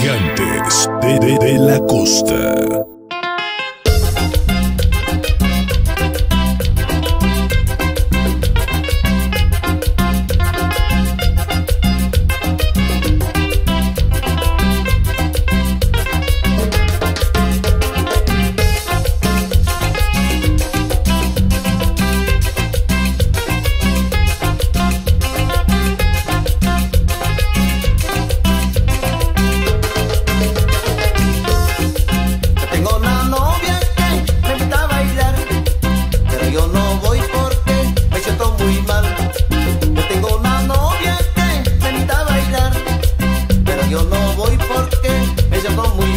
gigantes de, de, de la costa.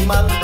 animal.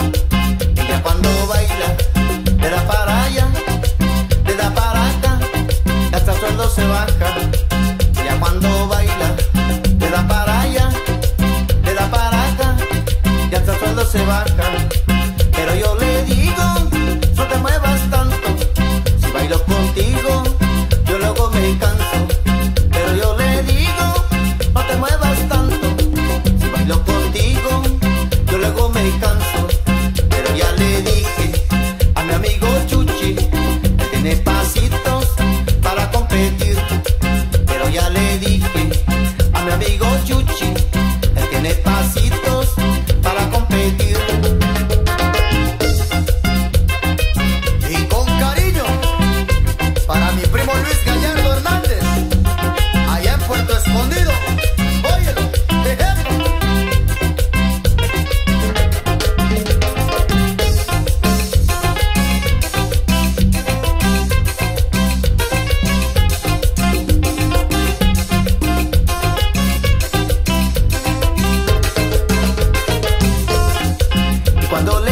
Celos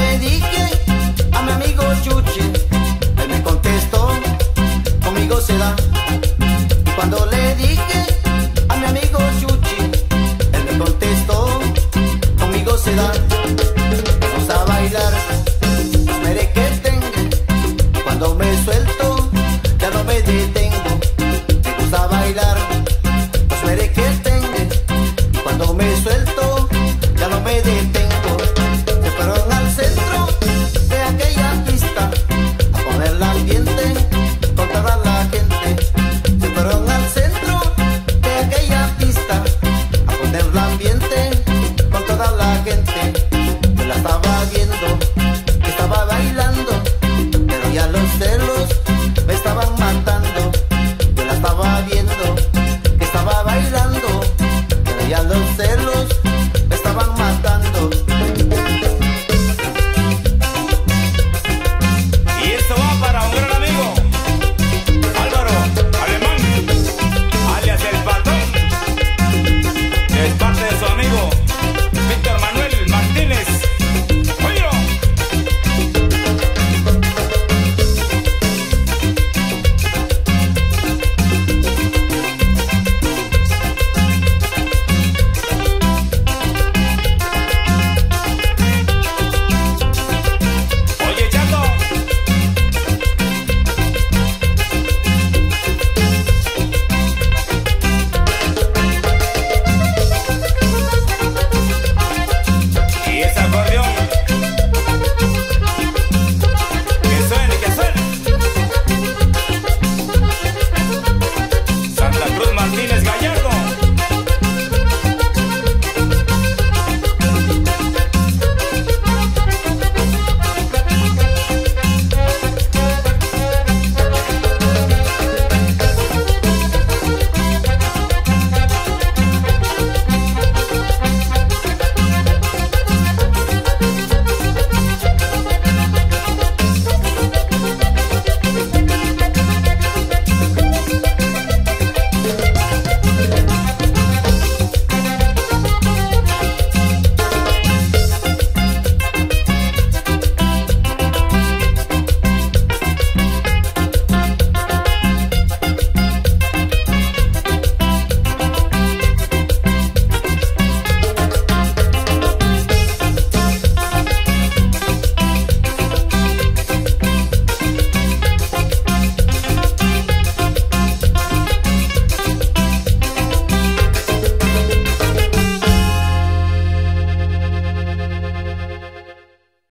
yo.